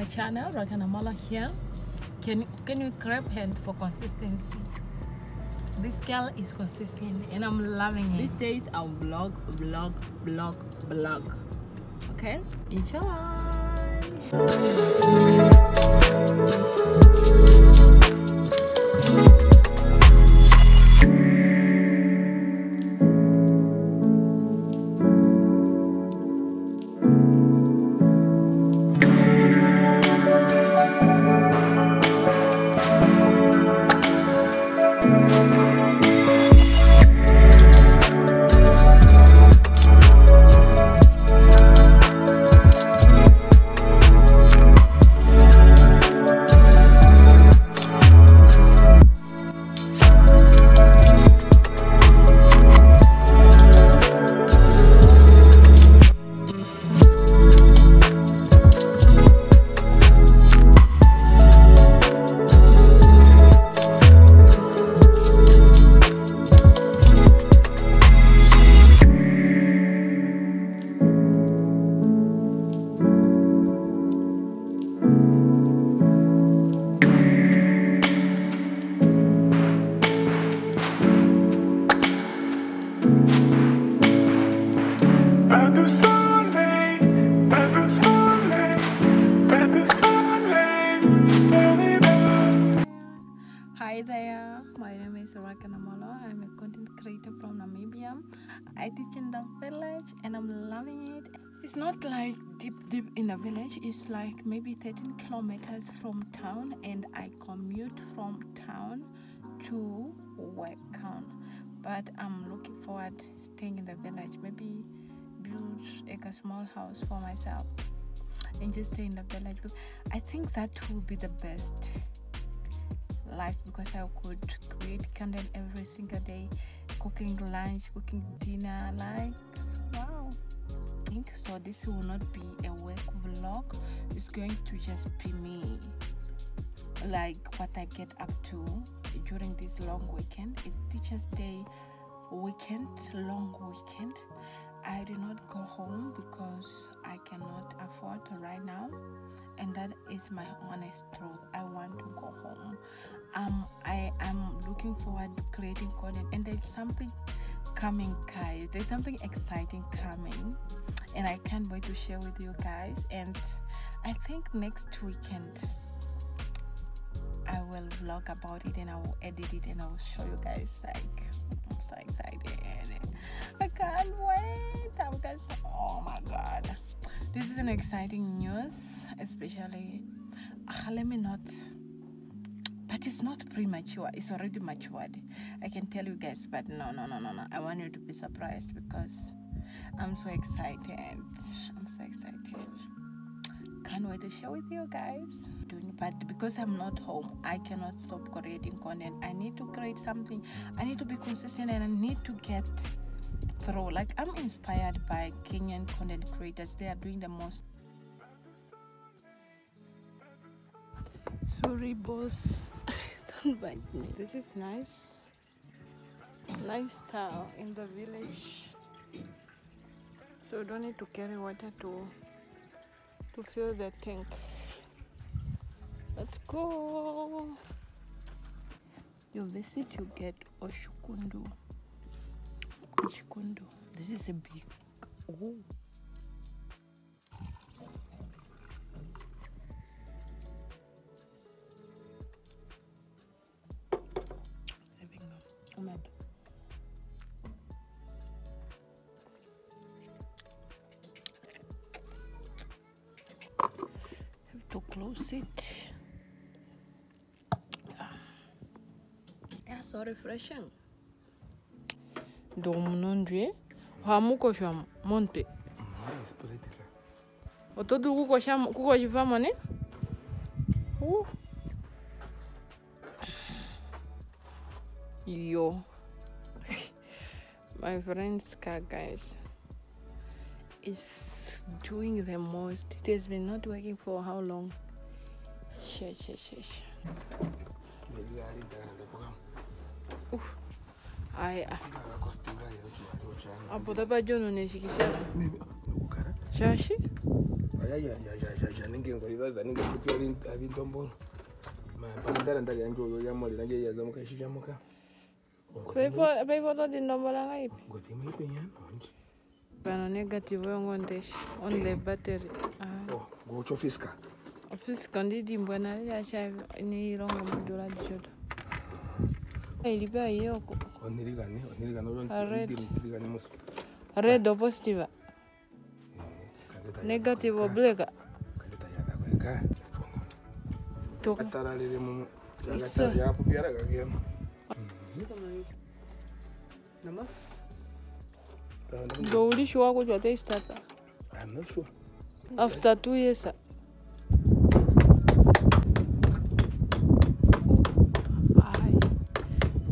my channel, Rakkel Namolo here. Can can you grab hand for consistency? This girl is consistent and I'm loving it. These days I'll vlog, vlog, vlog, vlog. Okay? Enjoy! In a village, it's like maybe 13 kilometers from town, and I commute from town to work town. But I'm looking forward staying in the village, maybe build like a small house for myself and just stay in the village. I think that will be the best life because I could create content every single day, cooking lunch, cooking dinner. Like. So. This will not be a work vlog. It's going to just be me, like what I get up to during this long weekend. It's Teachers' Day weekend, long weekend. I do not go home because I cannot afford right now, and that is my honest truth. I want to go home. Um, I am looking forward to creating content, and there's something coming, guys. There's something exciting coming, and I can't wait to share with you guys. And I think next weekend I will vlog about it and I will edit it and I will show you guys. Like, I'm so excited. I can't wait. I'm guys. Oh my god, this is an exciting news, especially. Ah, let me not. But it's not premature. It's already matured. I can tell you guys, but no, no, no, no, no. I want you to be surprised because I'm so excited. I'm so excited can't wait to share with you guys but because i'm not home i cannot stop creating content i need to create something i need to be consistent and i need to get through like i'm inspired by kenyan content creators they are doing the most sorry boss me this is nice lifestyle in the village so you don't need to carry water to to fill the tank. Let's go. You visit, you get Oshikundu. Oshikundu. This is a big. Oh so refreshing. Domnondre, hamukosha monte. Otodu kukosha kukosha mane? Uh. Yo. My friend's car, guys, is doing the most. It has been not working for how long? Shit, shit, shit, Uf. Ay, apo tapajono neshikisha shashi ndingengoivaza ndingekupira avintombono mapandara ndakanjoyo yamolera ngeyazamuka shichamuka peifototindombola ngaipi ngotimaipenyanonje pano negative yongo ndeshi on the battery. Ah. Ngocho fiska fiska ndidimbwa nale yasha niilongo madola dichoto ilipayoko onirigane onirigane onirigane muso red. Positive? Negative obleka kaleta yada kweka tukataralile mu iso. Yapo byaraga gema ndo ulishi wako after 2 years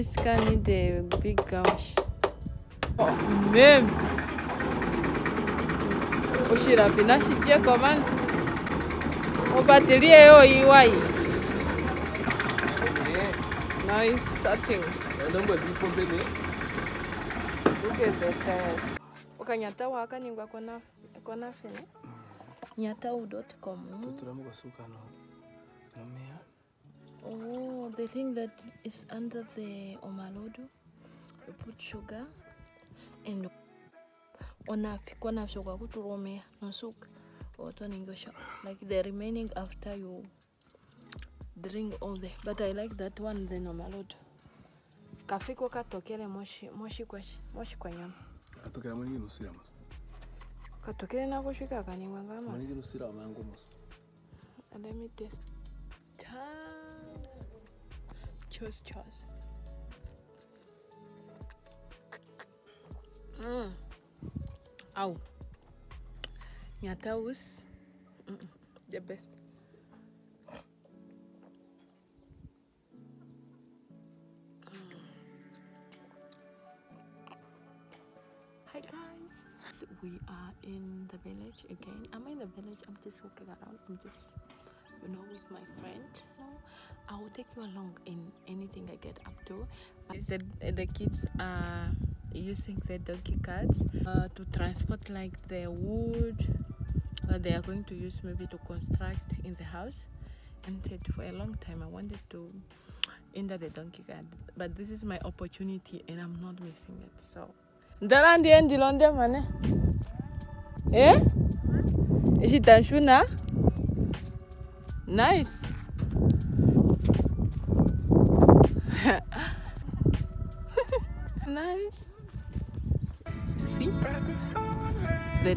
this car need a big gouge mem. Ushirapi nashijeko man ubatilie yo iwai. Now it's starting look at the tires. Ukanyata wakaningwa kona kona fene. Nyatau.com suka no Oh, the thing that is under the omalodo, you put sugar and onafikwa navyo kwakuturomea nosuka otwaningosha like the remaining after you drink all the but i like that one the omalodo. Kafiko katokele moshi moshi kwashi moshi kwa nyama. Katokera muri nusira muso katokele nakoshika kaningwa muri ngamasi nusira muso let me taste Cheers, cheers. Mm. Ow. Nyataus. The best. Hi guys. So we are in the village again. I'm in the village. I'm just walking around. I'm just you know, with my friend. You know, I will take you along in anything I get up to. Is that the kids are using the donkey carts uh, to transport like the wood that they are going to use maybe to construct in the house. And for a long time I wanted to enter the donkey cart, but this is my opportunity and I'm not missing it. So. ndala ndiye ndilonde mane eh ishitashuna Nice. nice. See the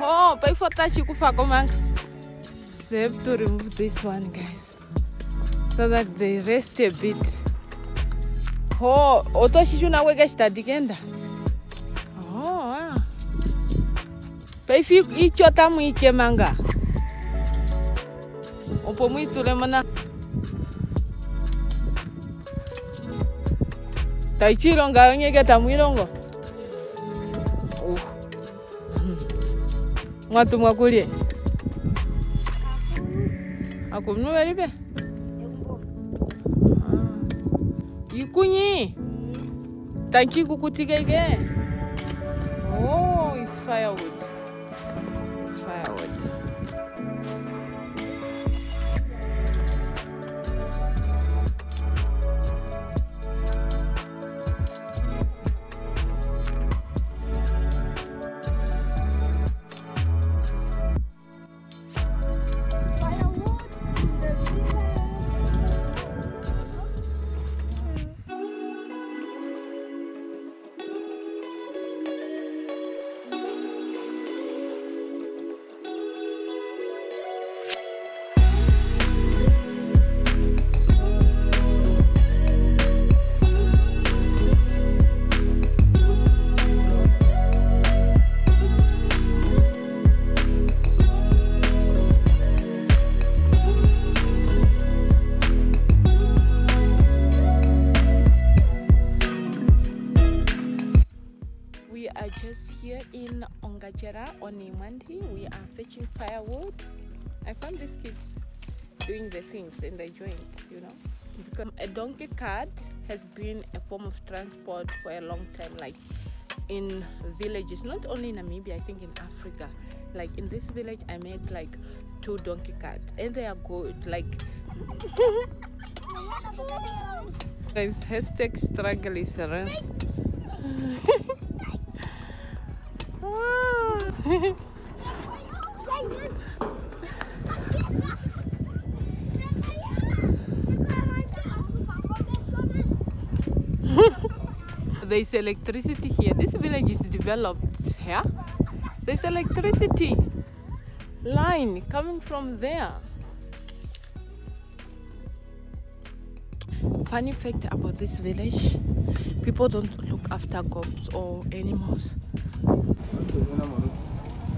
oh, pay for touch komanga. They have to remove this one, guys, so that they rest a bit. Oh, otoshishuna wega chitadikenda. ka ifi ichọta mụ ike manga opomu itule mana taichilonga yonyegeta mwilongo uh. mwatumwa kulie akumnuvelive ah. ikunyi tankikukutikeke oh, is firewood It's firewood. I found these kids doing the things and join it, you know. Because a donkey cart has been a form of transport for a long time, like in villages, not only in Namibia, I think in Africa. Like in this village, I made like two donkey carts and they are good. Like, guys, hashtag struggle is around. There's electricity here. This village is developed here. There's electricity line coming from there. Funny fact about this village people don't look after goats or animals.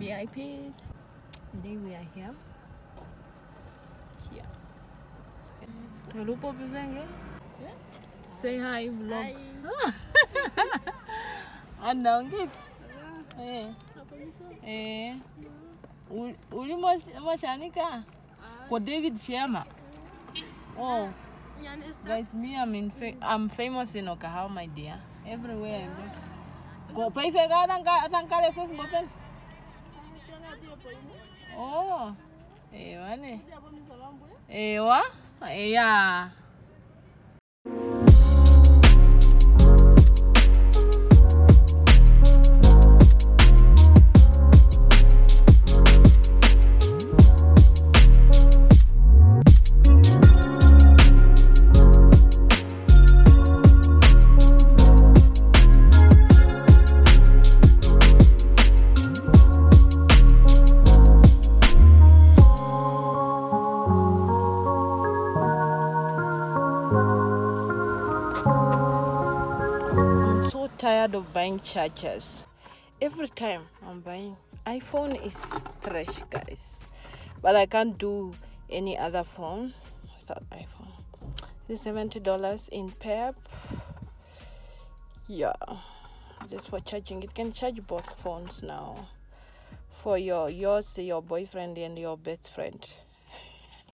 VIPs. Today we are here. Here. Lupo Bivenge. Say hi vlog. Anaongea. Eh. Eh. U- Ulimwashanika kwa David Shema. Oh. Guys, me I'm in fa- I'm famous in Okahao, my dear. Everywhere I go. Go pay for God and kale for gopen. Oh. Ewa ne. Ewa. Yeah. Tired of buying chargers. Every time I'm buying iPhone is trash, guys. But I can't do any other phone without iPhone. This seventy dollars in Pep. Yeah, just for charging. It can charge both phones now. For your yours, your boyfriend, and your best friend.